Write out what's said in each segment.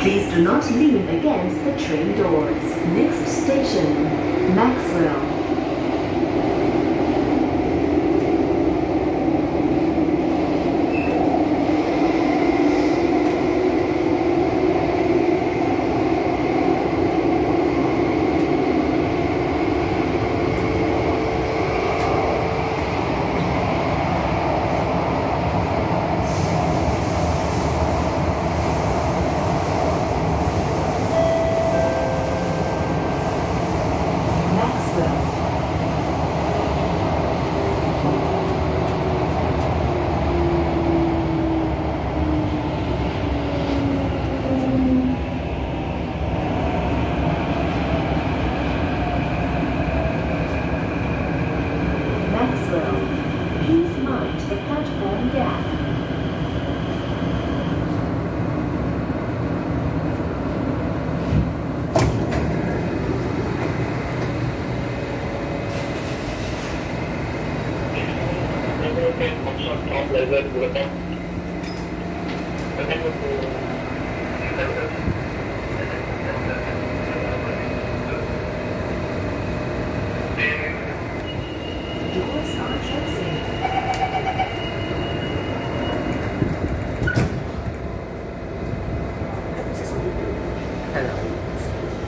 Please do not lean against the train doors. Next station, Maxwell.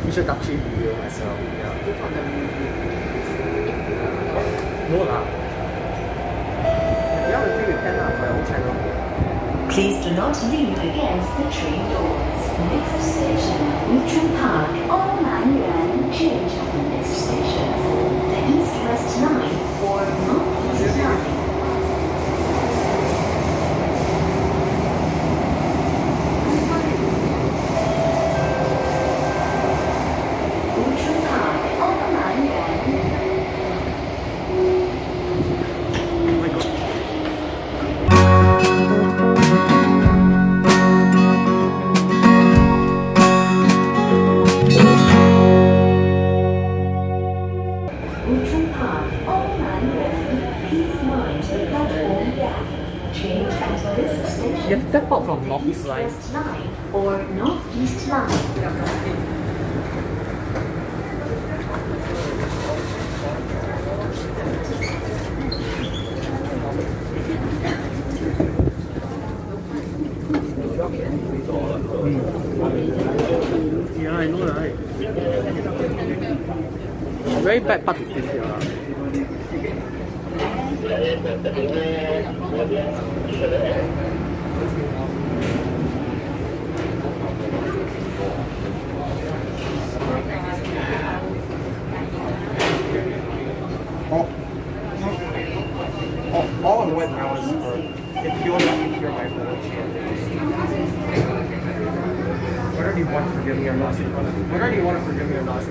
Introductory video myself. Yeah. No lah. Please do not lean against the train doors. Next station, Outram Park. All You have to step out from Northeast Line. Line or Northeast Line. Yeah, I know right. Very bad part fit here. All, all, all on wet hours are if you want to hear my whole Whether you want to forgive me or not, whether you want to forgive me or not.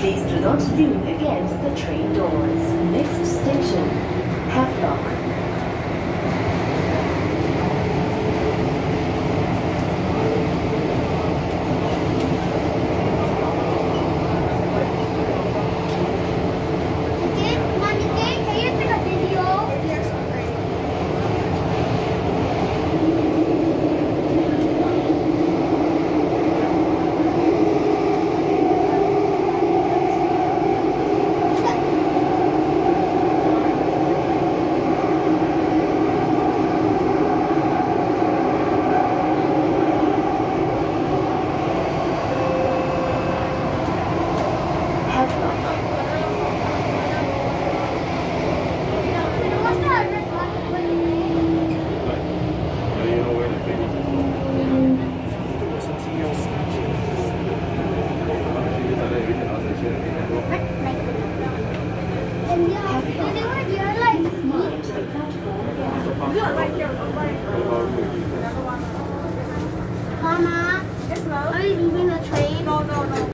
Please do not lean against the train doors. Next station, Havelock.